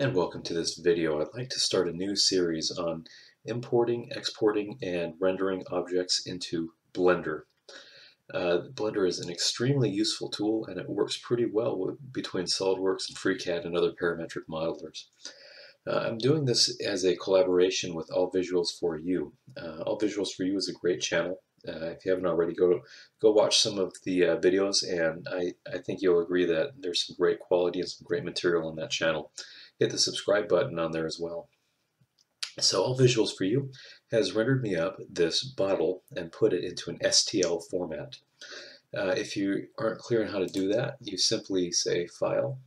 and welcome to this video. I'd like to start a new series on importing, exporting, and rendering objects into Blender. Uh, Blender is an extremely useful tool and it works pretty well with, between SOLIDWORKS and FreeCAD and other parametric modelers. Uh, I'm doing this as a collaboration with All Visuals for You. Uh, All Visuals for You is a great channel. Uh, if you haven't already, go go watch some of the uh, videos, and I, I think you'll agree that there's some great quality and some great material on that channel hit the subscribe button on there as well. So All Visuals for You has rendered me up this bottle and put it into an STL format. Uh, if you aren't clear on how to do that, you simply say File,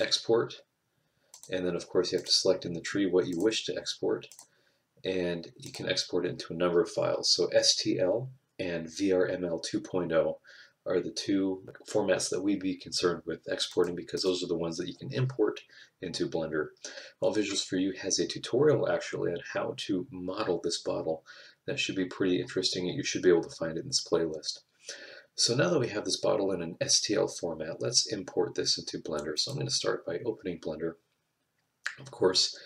Export, and then of course you have to select in the tree what you wish to export, and you can export it into a number of files. So STL and VRML 2.0 are the two formats that we'd be concerned with exporting because those are the ones that you can import into Blender. All Visuals for You has a tutorial actually on how to model this bottle that should be pretty interesting and you should be able to find it in this playlist. So now that we have this bottle in an STL format, let's import this into Blender. So I'm going to start by opening Blender. Of course,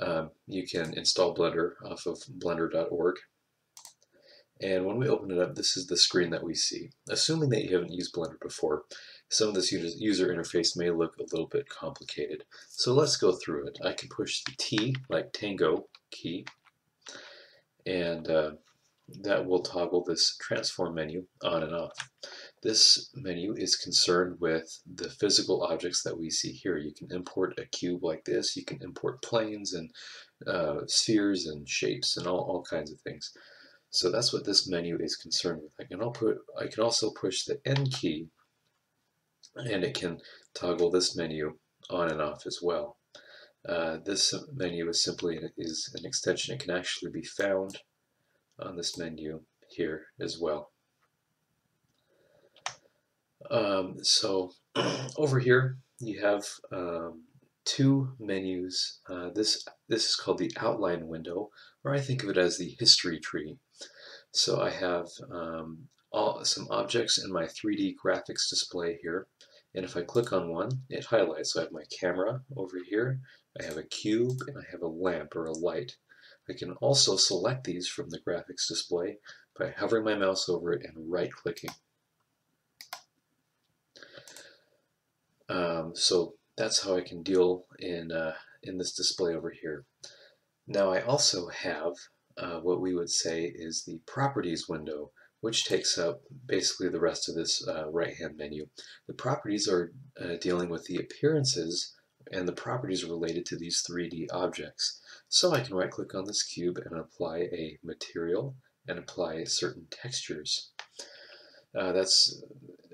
um, you can install Blender off of blender.org and when we open it up, this is the screen that we see. Assuming that you haven't used Blender before, some of this user interface may look a little bit complicated. So let's go through it. I can push the T, like Tango key, and uh, that will toggle this transform menu on and off. This menu is concerned with the physical objects that we see here. You can import a cube like this, you can import planes and uh, spheres and shapes and all, all kinds of things. So that's what this menu is concerned with. I can, put, I can also push the N key and it can toggle this menu on and off as well. Uh, this menu is simply is an extension. It can actually be found on this menu here as well. Um, so over here you have um, two menus. Uh, this this is called the outline window, or I think of it as the history tree. So I have um, all, some objects in my 3D graphics display here. And if I click on one, it highlights. So I have my camera over here, I have a cube, and I have a lamp or a light. I can also select these from the graphics display by hovering my mouse over it and right-clicking. Um, so that's how I can deal in, uh, in this display over here. Now I also have uh, what we would say is the properties window, which takes up basically the rest of this uh, right-hand menu. The properties are uh, dealing with the appearances and the properties related to these 3D objects. So I can right-click on this cube and apply a material and apply certain textures. Uh, that's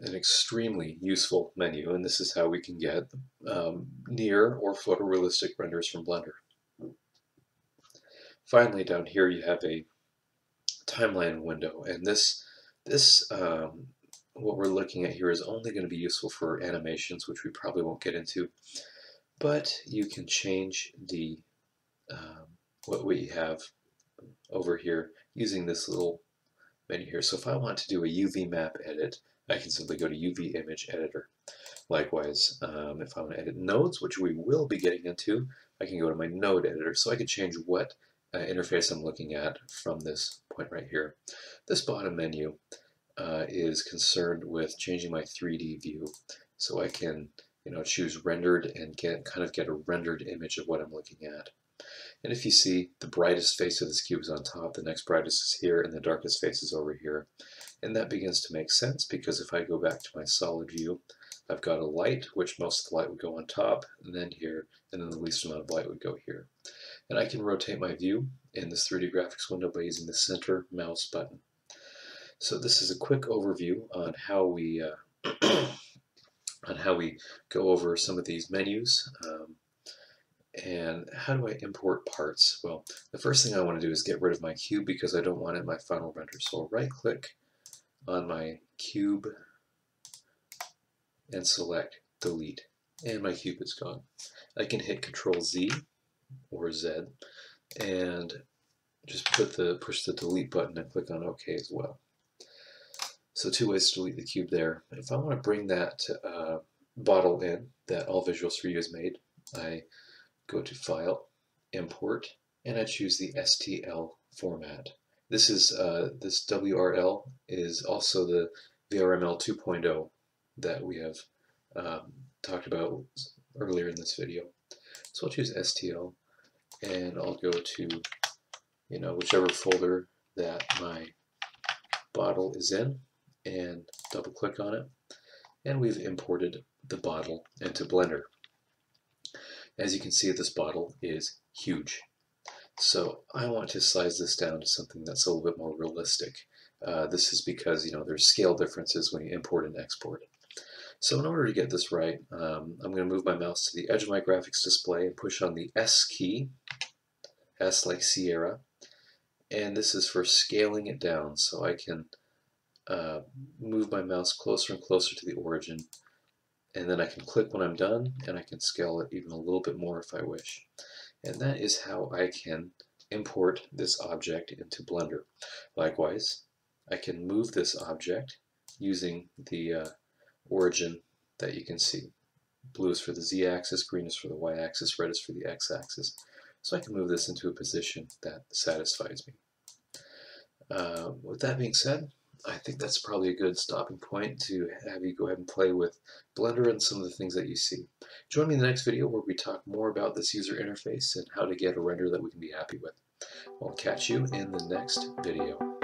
an extremely useful menu, and this is how we can get um, near or photorealistic renders from Blender. Finally, down here you have a timeline window, and this this um, what we're looking at here is only going to be useful for animations, which we probably won't get into. But you can change the um, what we have over here using this little menu here. So if I want to do a UV map edit, I can simply go to UV image editor. Likewise, um, if I want to edit nodes, which we will be getting into, I can go to my node editor. So I can change what uh, interface I'm looking at from this point right here. This bottom menu uh, is concerned with changing my 3D view so I can you know, choose rendered and get kind of get a rendered image of what I'm looking at. And if you see the brightest face of this cube is on top, the next brightest is here, and the darkest face is over here. And that begins to make sense because if I go back to my solid view, I've got a light, which most of the light would go on top, and then here, and then the least amount of light would go here. And I can rotate my view in this 3D graphics window by using the center mouse button. So this is a quick overview on how we uh, on how we go over some of these menus. Um, and how do I import parts? Well, the first thing I want to do is get rid of my cube because I don't want it in my final render. So I'll right click on my cube and select delete and my cube is gone. I can hit control Z or Z and just put the push the delete button and click on OK as well. So two ways to delete the cube there. If I want to bring that uh, bottle in that All Visuals for You has made, I go to File, Import, and I choose the STL format. This is uh, this WRL is also the VRML 2.0 that we have um, talked about earlier in this video. So I'll choose STL and I'll go to you know whichever folder that my bottle is in and double click on it and we've imported the bottle into Blender. As you can see this bottle is huge so I want to size this down to something that's a little bit more realistic. Uh, this is because you know there's scale differences when you import and export. So in order to get this right, um, I'm going to move my mouse to the edge of my graphics display and push on the S key, S like Sierra, and this is for scaling it down so I can uh, move my mouse closer and closer to the origin and then I can click when I'm done and I can scale it even a little bit more if I wish and that is how I can import this object into Blender. Likewise, I can move this object using the uh, origin that you can see. Blue is for the z-axis, green is for the y-axis, red is for the x-axis. So I can move this into a position that satisfies me. Uh, with that being said, I think that's probably a good stopping point to have you go ahead and play with Blender and some of the things that you see. Join me in the next video where we talk more about this user interface and how to get a render that we can be happy with. I'll catch you in the next video.